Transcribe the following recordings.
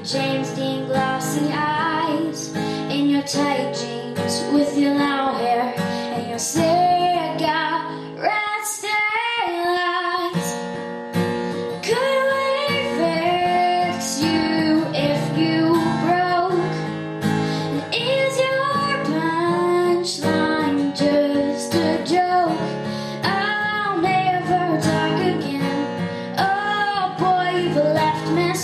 your James Dean glossy eyes In your tight jeans with your long hair And your cigarette stainless Could we fix you if you broke? And is your punchline just a joke? I'll never talk again Oh boy, you've left me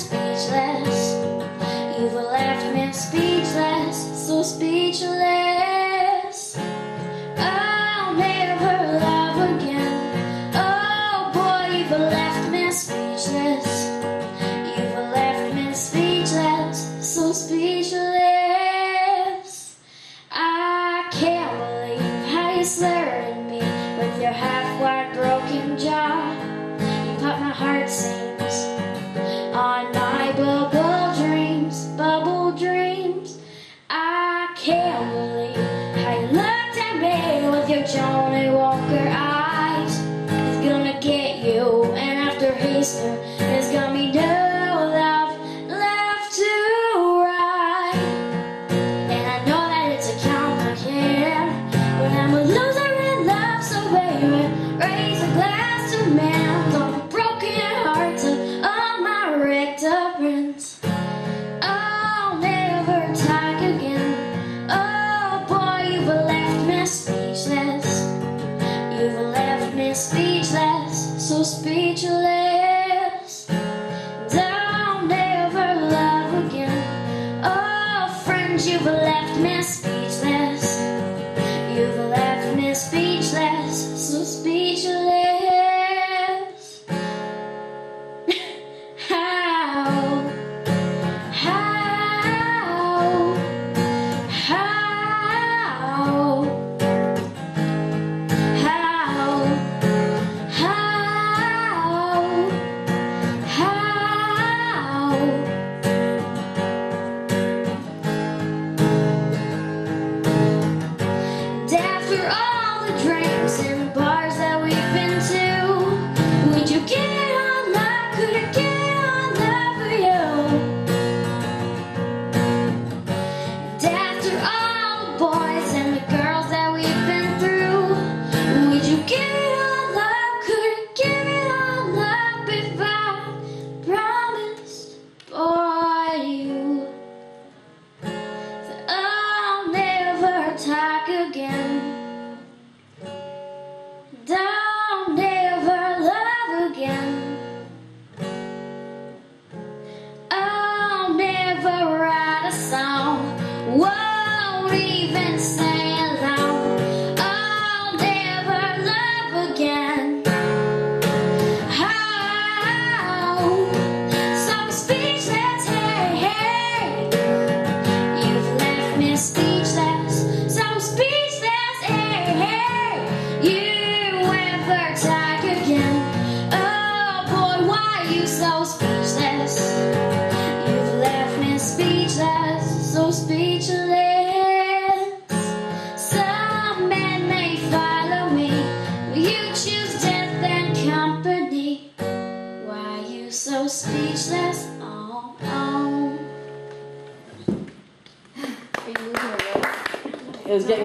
stirring me with your happy. speechless. Don't ever love again. Oh, friends, you've left me for all the drinks and bars that we Whoa, Raven so speechless. Oh, oh. It was